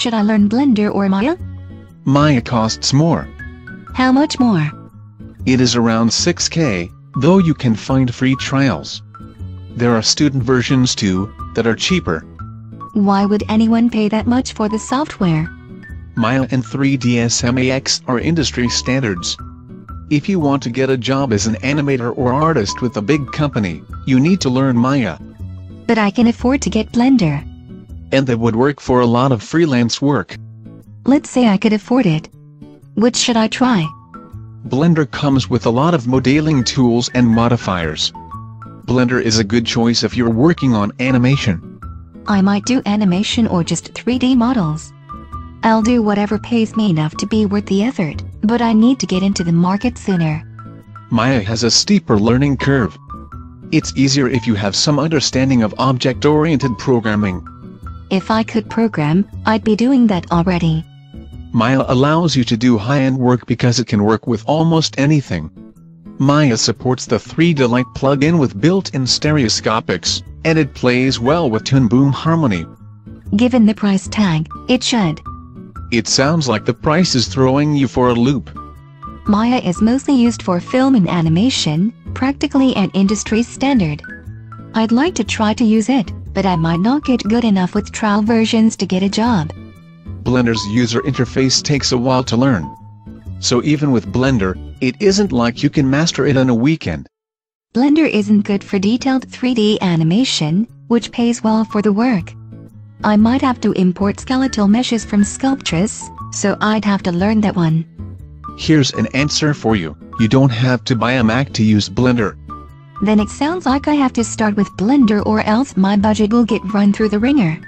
Should I learn Blender or Maya? Maya costs more. How much more? It is around 6k, though you can find free trials. There are student versions too, that are cheaper. Why would anyone pay that much for the software? Maya and 3ds Max are industry standards. If you want to get a job as an animator or artist with a big company, you need to learn Maya. But I can afford to get Blender. And that would work for a lot of freelance work. Let's say I could afford it. Which should I try? Blender comes with a lot of modeling tools and modifiers. Blender is a good choice if you're working on animation. I might do animation or just 3D models. I'll do whatever pays me enough to be worth the effort, but I need to get into the market sooner. Maya has a steeper learning curve. It's easier if you have some understanding of object-oriented programming. If I could program, I'd be doing that already. Maya allows you to do high-end work because it can work with almost anything. Maya supports the 3Delight plugin with built-in stereoscopics, and it plays well with Toon Boom Harmony. Given the price tag, it should. It sounds like the price is throwing you for a loop. Maya is mostly used for film and animation, practically an industry standard. I'd like to try to use it, but I might not get good enough with trial versions to get a job. Blender's user interface takes a while to learn. So even with Blender, it isn't like you can master it in a weekend. Blender isn't good for detailed 3D animation, which pays well for the work. I might have to import skeletal meshes from Sculptris, so I'd have to learn that one. Here's an answer for you. You don't have to buy a Mac to use Blender. Then it sounds like I have to start with Blender or else my budget will get run through the wringer.